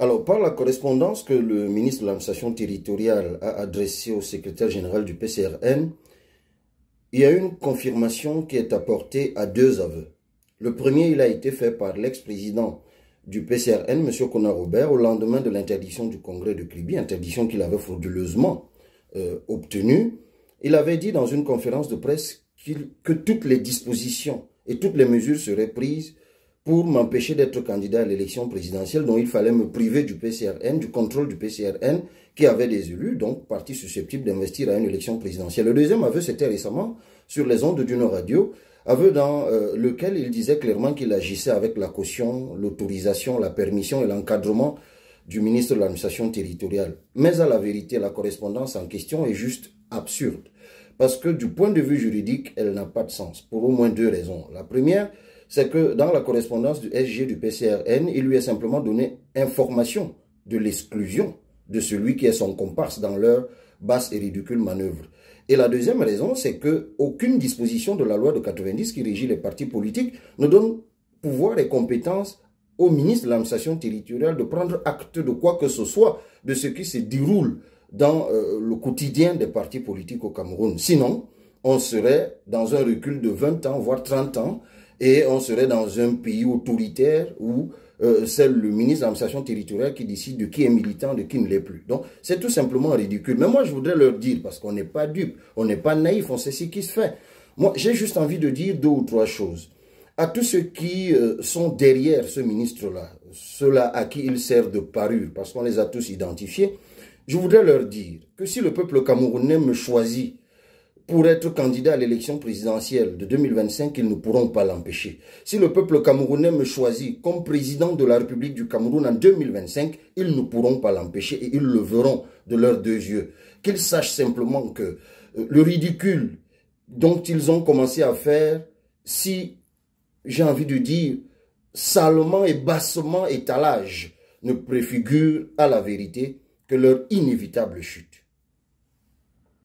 Alors, par la correspondance que le ministre de l'administration territoriale a adressée au secrétaire général du PCRN, il y a une confirmation qui est apportée à deux aveux. Le premier, il a été fait par l'ex-président du PCRN, M. Conan Robert, au lendemain de l'interdiction du congrès de Kribi, interdiction qu'il avait frauduleusement euh, obtenue. Il avait dit dans une conférence de presse que toutes les dispositions et toutes les mesures seraient prises pour m'empêcher d'être candidat à l'élection présidentielle dont il fallait me priver du PCRN, du contrôle du PCRN, qui avait des élus, donc parti susceptible d'investir à une élection présidentielle. Le deuxième aveu, c'était récemment sur les ondes d'une radio, aveu dans euh, lequel il disait clairement qu'il agissait avec la caution, l'autorisation, la permission et l'encadrement du ministre de l'administration territoriale. Mais à la vérité, la correspondance en question est juste absurde. Parce que du point de vue juridique, elle n'a pas de sens, pour au moins deux raisons. La première, c'est que dans la correspondance du SG du PCRN, il lui est simplement donné information de l'exclusion de celui qui est son comparse dans leur basse et ridicule manœuvre. Et la deuxième raison, c'est que aucune disposition de la loi de 90 qui régit les partis politiques ne donne pouvoir et compétence au ministre de l'administration territoriale de prendre acte de quoi que ce soit de ce qui se déroule dans euh, le quotidien des partis politiques au Cameroun. Sinon, on serait dans un recul de 20 ans, voire 30 ans, et on serait dans un pays autoritaire où euh, c'est le ministre de l'administration territoriale qui décide de qui est militant, de qui ne l'est plus. Donc, c'est tout simplement ridicule. Mais moi, je voudrais leur dire, parce qu'on n'est pas dupe, on n'est pas naïf, on sait ce qui se fait. Moi, j'ai juste envie de dire deux ou trois choses. À tous ceux qui euh, sont derrière ce ministre-là, ceux-là à qui il sert de parure, parce qu'on les a tous identifiés, je voudrais leur dire que si le peuple camerounais me choisit pour être candidat à l'élection présidentielle de 2025, ils ne pourront pas l'empêcher. Si le peuple camerounais me choisit comme président de la République du Cameroun en 2025, ils ne pourront pas l'empêcher et ils le verront de leurs deux yeux. Qu'ils sachent simplement que euh, le ridicule dont ils ont commencé à faire, si, j'ai envie de dire, salement et bassement étalage ne préfigure à la vérité que leur inévitable chute.